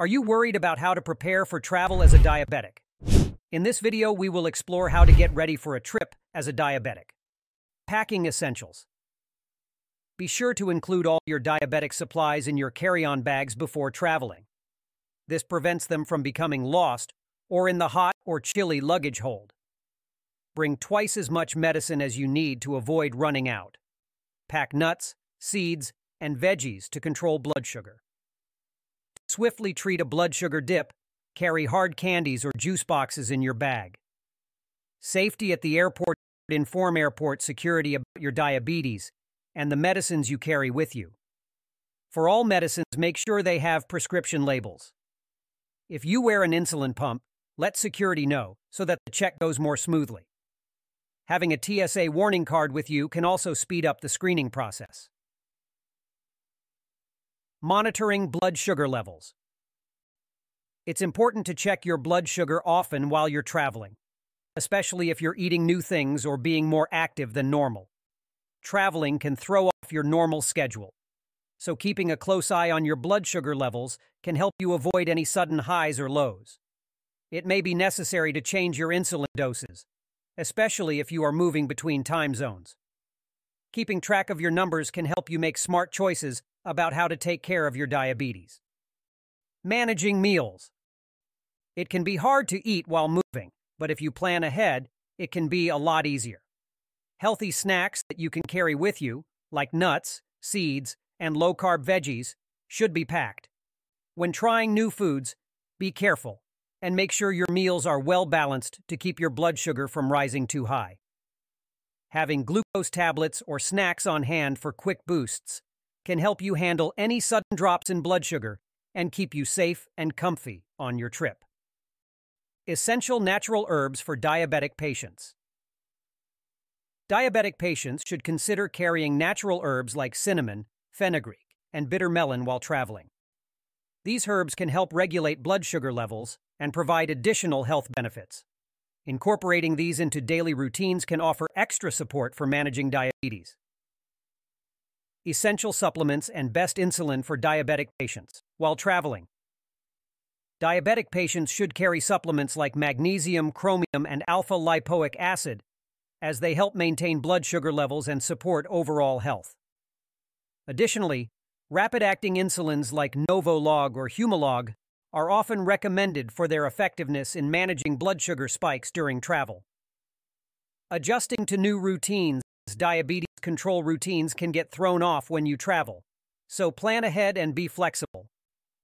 Are you worried about how to prepare for travel as a diabetic? In this video, we will explore how to get ready for a trip as a diabetic. Packing essentials. Be sure to include all your diabetic supplies in your carry-on bags before traveling. This prevents them from becoming lost or in the hot or chilly luggage hold. Bring twice as much medicine as you need to avoid running out. Pack nuts, seeds, and veggies to control blood sugar swiftly treat a blood sugar dip, carry hard candies or juice boxes in your bag. Safety at the airport inform airport security about your diabetes and the medicines you carry with you. For all medicines, make sure they have prescription labels. If you wear an insulin pump, let security know so that the check goes more smoothly. Having a TSA warning card with you can also speed up the screening process. Monitoring blood sugar levels. It's important to check your blood sugar often while you're traveling, especially if you're eating new things or being more active than normal. Traveling can throw off your normal schedule, so keeping a close eye on your blood sugar levels can help you avoid any sudden highs or lows. It may be necessary to change your insulin doses, especially if you are moving between time zones. Keeping track of your numbers can help you make smart choices about how to take care of your diabetes. Managing meals. It can be hard to eat while moving, but if you plan ahead, it can be a lot easier. Healthy snacks that you can carry with you, like nuts, seeds, and low carb veggies, should be packed. When trying new foods, be careful and make sure your meals are well balanced to keep your blood sugar from rising too high. Having glucose tablets or snacks on hand for quick boosts can help you handle any sudden drops in blood sugar and keep you safe and comfy on your trip. Essential natural herbs for diabetic patients. Diabetic patients should consider carrying natural herbs like cinnamon, fenugreek, and bitter melon while traveling. These herbs can help regulate blood sugar levels and provide additional health benefits. Incorporating these into daily routines can offer extra support for managing diabetes essential supplements, and best insulin for diabetic patients while traveling. Diabetic patients should carry supplements like magnesium, chromium, and alpha lipoic acid as they help maintain blood sugar levels and support overall health. Additionally, rapid-acting insulins like Novolog or Humalog are often recommended for their effectiveness in managing blood sugar spikes during travel. Adjusting to new routines diabetes control routines can get thrown off when you travel. So plan ahead and be flexible.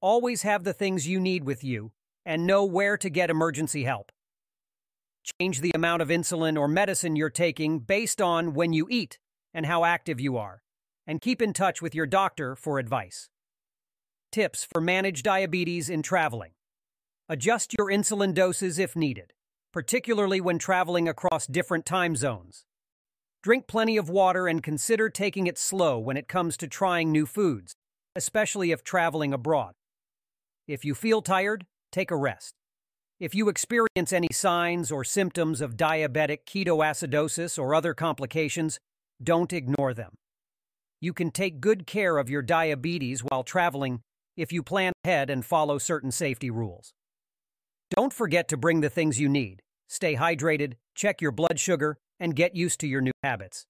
Always have the things you need with you and know where to get emergency help. Change the amount of insulin or medicine you're taking based on when you eat and how active you are, and keep in touch with your doctor for advice. Tips for manage diabetes in traveling. Adjust your insulin doses if needed, particularly when traveling across different time zones. Drink plenty of water and consider taking it slow when it comes to trying new foods, especially if traveling abroad. If you feel tired, take a rest. If you experience any signs or symptoms of diabetic ketoacidosis or other complications, don't ignore them. You can take good care of your diabetes while traveling if you plan ahead and follow certain safety rules. Don't forget to bring the things you need. Stay hydrated, check your blood sugar, and get used to your new habits.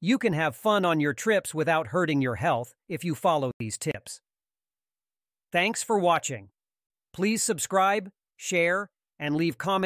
You can have fun on your trips without hurting your health if you follow these tips. Thanks for watching. Please subscribe, share, and leave comments